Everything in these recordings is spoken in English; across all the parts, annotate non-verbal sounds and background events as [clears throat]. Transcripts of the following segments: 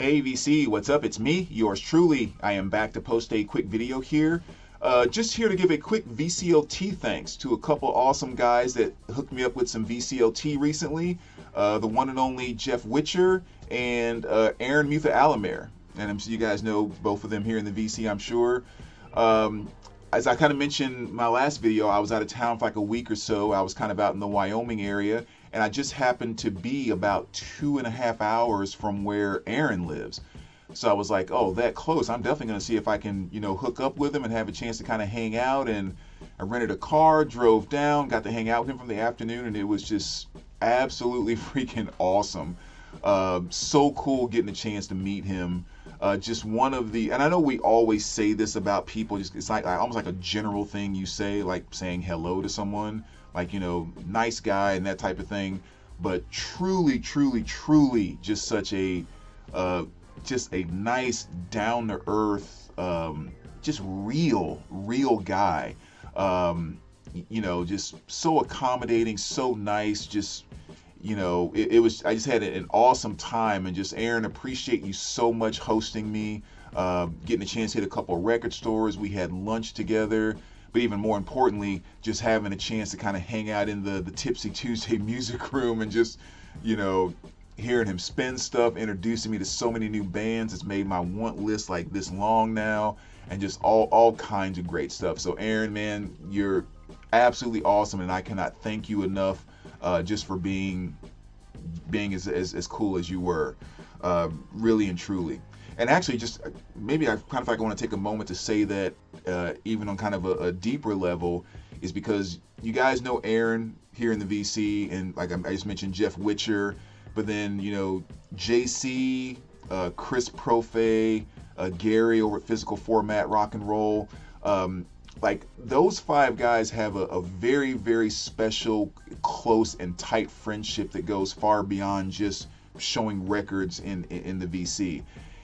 Hey VC, what's up? It's me, yours truly. I am back to post a quick video here. Uh, just here to give a quick VCLT thanks to a couple awesome guys that hooked me up with some VCLT recently. Uh, the one and only Jeff Witcher and uh, Aaron Mutha Alamere. And I'm sure you guys know both of them here in the VC, I'm sure. Um, as I kind of mentioned my last video, I was out of town for like a week or so. I was kind of out in the Wyoming area and I just happened to be about two and a half hours from where Aaron lives. So I was like, oh, that close. I'm definitely going to see if I can, you know, hook up with him and have a chance to kind of hang out. And I rented a car, drove down, got to hang out with him from the afternoon, and it was just absolutely [laughs] freaking awesome. Uh, so cool getting a chance to meet him. Uh, just one of the, and I know we always say this about people. Just it's like, like almost like a general thing you say, like saying hello to someone like you know nice guy and that type of thing. But truly truly truly just such a uh, just a nice down to earth um, just real real guy. Um, you know just so accommodating so nice just you know it, it, was i just had an awesome time. And just aaron appreciate you so much hosting me. Uh, getting a chance to hit a couple record stores. We had lunch together but even more importantly, just having a chance to kind of hang out in the the Tipsy Tuesday [laughs] music room and just, you know, hearing him spin stuff, introducing me to so many new bands. It's made my want list like this long now, and just all all kinds of great stuff. So Aaron, man, you're absolutely awesome, and I cannot thank you enough uh, just for being being as, as, as cool as you were, uh, really and truly and actually just maybe I kind of like want to take a moment to say that uh, even on kind of a, a, deeper level is because you guys know Aaron here in the VC and like I just mentioned Jeff Witcher, but then you know JC, uh, Chris Profe, uh, Gary over at Physical Format Rock and Roll. Um, like those five guys have a, a, very very special close and tight friendship that goes far beyond just showing records in in, in the vc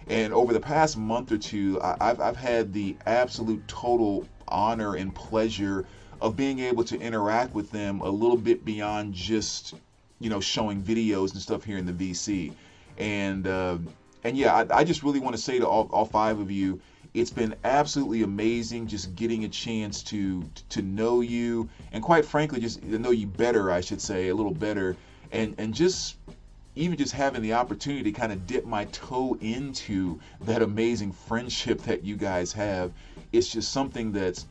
and over the past month or two, I've, I've had the absolute total honor and pleasure of being able to interact with them a little bit beyond just, you know, showing videos and stuff here in the VC. And, uh, and yeah, I, I just really want to say to all, all five of you, it's been absolutely amazing just getting a chance to to know you and quite frankly just to know you better I should say a little better and and just even just having the opportunity to kind of dip my toe into that amazing friendship that you guys have, it's just something that's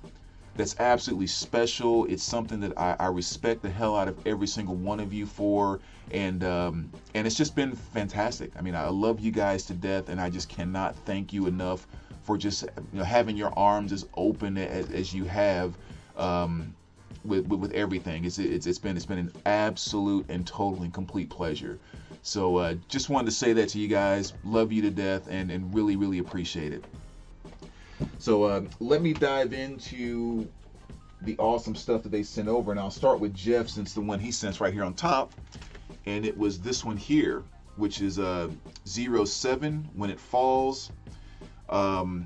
that's absolutely special. It's something that I, I respect the hell out of every single one of you for, and um, and it's just been fantastic. I mean, I love you guys to death, and I just cannot thank you enough for just you know, having your arms as open as, as you have. Um, with, with, with everything, it's, it's it's been it's been an absolute and total and complete pleasure. So uh, just wanted to say that to you guys. Love you to death and, and really, really appreciate it. So uh, let me dive into the awesome stuff that they sent over. And I'll start with Jeff since the one he sent right here on top. And it was this one here, which is uh, 07 When It Falls. Um,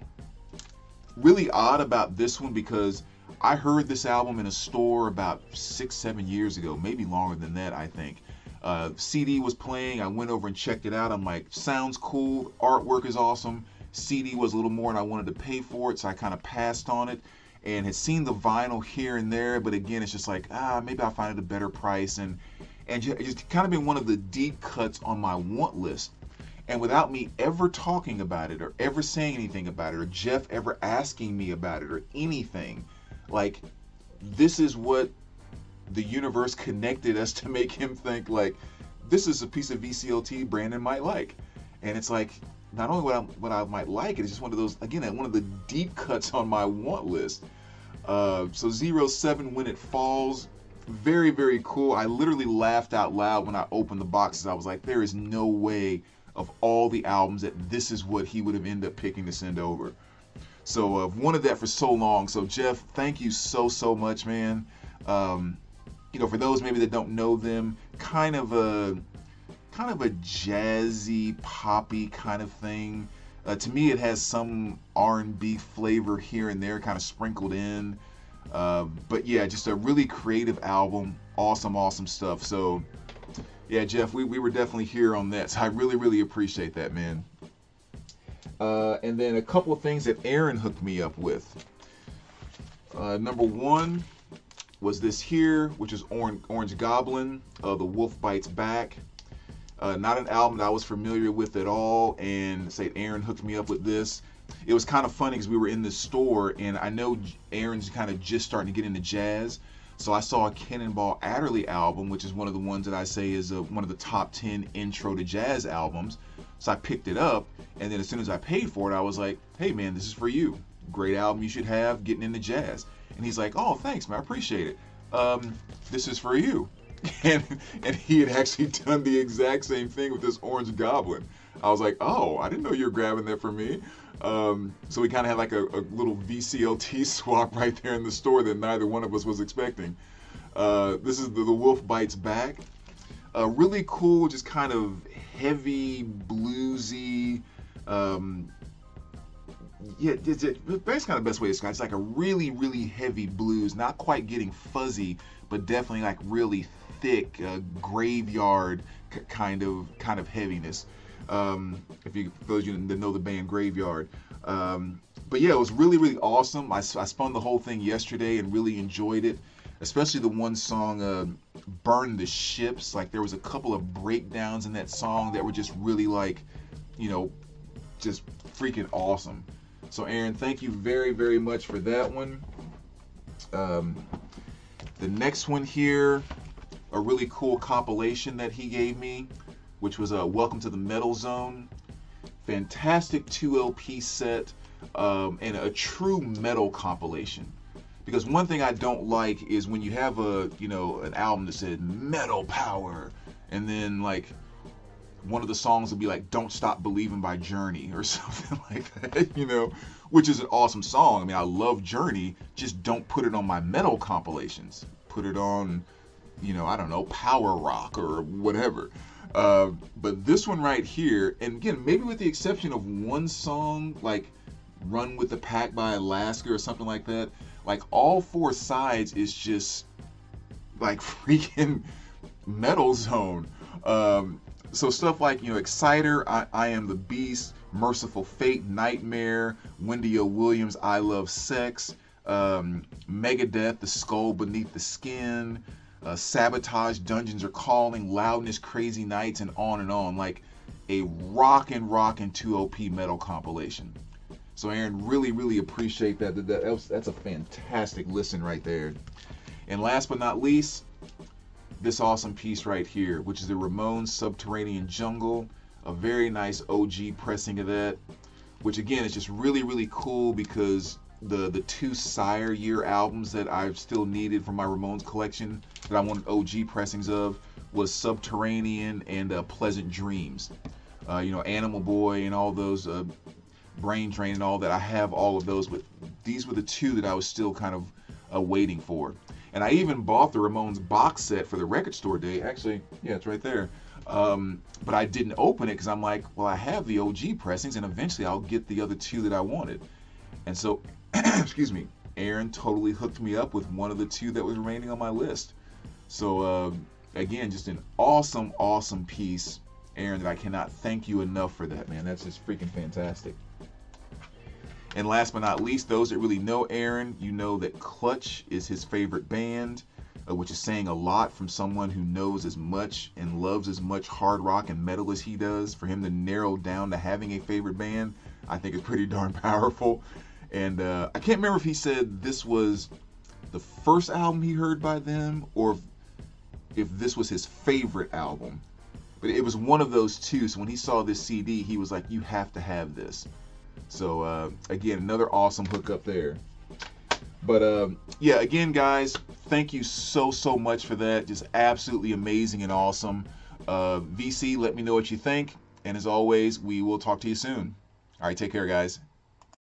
really odd about this one because I heard this album in a store about six, seven years ago, maybe longer than that, I think. Uh, CD was playing. I went over and checked it out. I'm like, sounds cool. Artwork is awesome. CD was a little more and I wanted to pay for it, so I kind of passed on it and had seen the vinyl here and there. But again, it's just like, ah, maybe I'll find it a better price. And and just kind of been one of the deep cuts on my want list. And without me ever talking about it or ever saying anything about it or Jeff ever asking me about it or anything, like this is what the universe connected us to make him think like this is a piece of VCLT Brandon might like. And it's like not only what I what I might like, it's just one of those again one of the deep cuts on my want list. Uh, so zero seven when it falls, very very cool. I literally laughed out loud when I opened the boxes. I was like, there is no way of all the albums that this is what he would have ended up picking to send over. So I've uh, wanted that for so long. So Jeff, thank you so so much, man. Um, you know, for those maybe that don't know them, kind of a kind of a jazzy, poppy kind of thing. Uh, to me, it has some R&B flavor here and there, kind of sprinkled in. Uh, but yeah, just a really creative album. Awesome, awesome stuff. So yeah, Jeff, we, we were definitely here on that. [laughs] So I really, really appreciate that, man. Uh, and then a couple of things that Aaron hooked me up with. Uh, number one was this here, which is Orange, Orange Goblin, uh, The Wolf Bites Back. Uh, not an album that I was familiar with at all, and say Aaron hooked me up with this. It was kind of funny because we were in this store, and I know Aaron's kind of just starting to get into jazz, so I saw a Cannonball Adderley album, which is one of the ones that I say is a, one of the top 10 intro to jazz albums. So I picked it up, and then as soon as I paid for it, I was like, hey man, this is for you. Great album you should have getting into jazz. And he's like, oh, thanks, man, I appreciate it. Um, this is for you. [laughs] And, and he had actually done the exact same thing with this Orange Goblin. I was like, oh, I didn't know you were grabbing that for me. Um, so we kind of had like a, a, little VCLT [laughs] swap right there in the store that neither one of us was expecting. Uh, this is the, the, Wolf Bites Back. Uh, really cool, just kind of heavy, bluesy. Um, yeah, it's, it, that's kind of the best way to describe it. It's like a really, really heavy blues, not quite getting fuzzy, but definitely like really thick, uh, graveyard kind of kind of heaviness. Um, if you those you that know the band Graveyard. Um, but yeah, it was really really awesome. I, I spun the whole thing yesterday and really enjoyed it, especially the one song uh, "Burn the Ships." Like there was a couple of breakdowns in that song that were just really like, you know, just freaking awesome. So Aaron, thank you very very much for that one. Um, the next one here, a really cool compilation that he gave me which was a Welcome to the Metal Zone. Fantastic 2 LP set um, and a true metal compilation. Because one thing I don't like is when you have a, you know, an album that said metal power and then like one of the songs will be like Don't Stop Believing by Journey or [laughs] something like that, you know, which is an awesome song. I mean, I love Journey, just don't put it on my metal compilations. Put it on, you know, I don't know, power rock or whatever. Uh, but this one right here, and again, maybe with the exception of one song like Run with the Pack by Alaska or something like that, like all four sides is just like [laughs] freaking metal zone. Um, so stuff like, you know, Exciter, I, I Am the Beast, Mercyful Fate, Nightmare, Wendy O. Williams, I Love Sex, um, Megadeth, The Skull Beneath the Skin, uh, Savatage, Dungeons Are Calling, Loudness, Crazy Nights, and on and on. Like a rock and rock and 2LP metal compilation. So Aaron, really, really appreciate that. that, that that's a fantastic listen right there. And last but not least, this awesome piece right here, which is the Ramones Subterranean Jungle. A very nice OG pressing of that, which again is just really, really cool because the the two Sire year albums that I've still needed from my Ramones collection that I wanted OG pressings of was Subterranean and uh, Pleasant Dreams. Uh, you know, Animal Boy and all those, uh, Brain Drain and all that. I have all of those, but these were the two that I was still kind of uh, waiting for. And I even bought the Ramones box set for the record store day. Actually, yeah, it's right there. Um, but I didn't open it because I'm like, well, I have the OG pressings, and eventually I'll get the other two that I wanted. And so [clears throat] excuse me, Aaron totally hooked me up with one of the two that was remaining on my list. So uh, again, just an awesome, awesome piece, Aaron. That I cannot thank you enough for that, man. That's just freaking fantastic. And last but not least, those that really know Aaron, you know that Clutch is his favorite band, uh, which is saying a lot from someone who knows as much and loves as much hard rock and metal as he does. For him to narrow down to having a favorite band, I think is pretty [laughs] darn powerful. And uh, I can't remember if he said this was the first album he heard by them or if, if this was his favorite album. But it was one of those two. So when he saw this CD, he was like, "You have to have this." So uh, again, another awesome hookup there. But um, yeah, again, guys, thank you so so much for that. Just absolutely amazing and awesome. Uh, VC, let me know what you think. And as always, we will talk to you soon. All right, take care, guys.